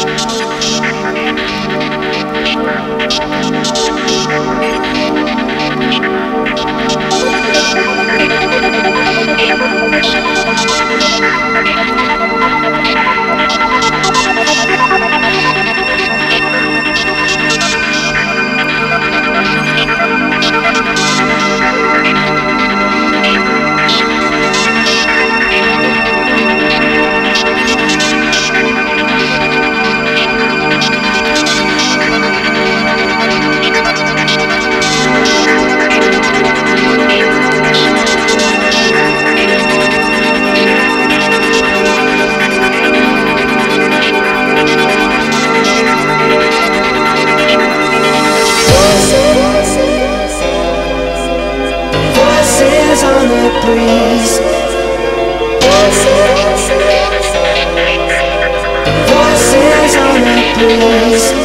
Thank you. Voices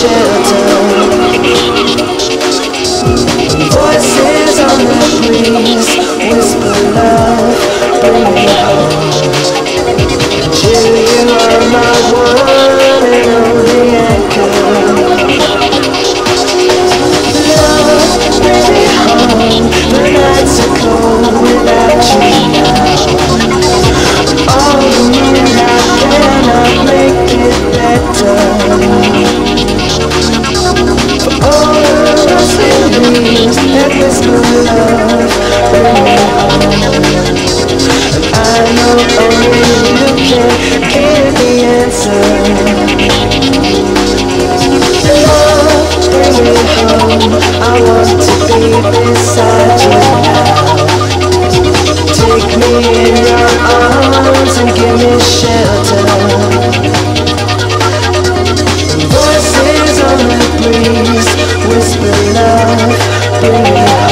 shelter. I want to be beside you. Take me in your arms and give me shelter. Voices on the breeze Whisper love,